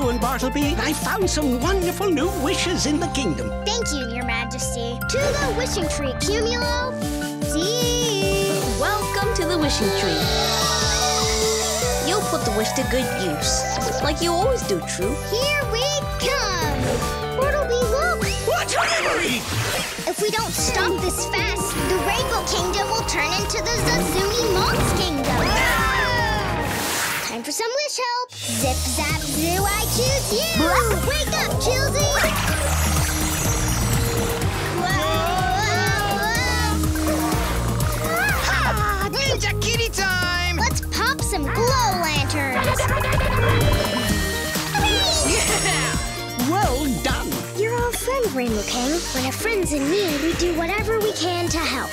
happy. I found some wonderful new wishes in the kingdom. Thank you, Your Majesty. To the wishing tree, Cumulo. See. Welcome to the wishing tree. You'll put the wish to good use, like you always do, True. Here we come. Where'll we look? What's memory? If we don't stop this fast, the Rainbow Kingdom will turn into the Zazumi Monk's Kingdom. Time for some wish help. Zip, zap, zoo, I choose you. Wake up, Chilsey. Ha! Ninja kitty time! Let's pop some glow lanterns. yeah! Well done. You're our friend, Rainbow King. When a friend's in need, we do whatever we can to help.